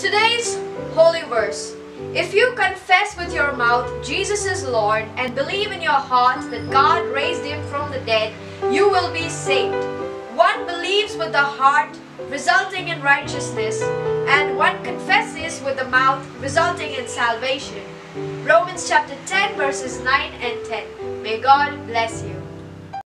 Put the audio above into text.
Today's holy verse. If you confess with your mouth Jesus is Lord and believe in your heart that God raised him from the dead, you will be saved. One believes with the heart, resulting in righteousness, and one confesses with the mouth, resulting in salvation. Romans chapter 10, verses 9 and 10. May God bless you.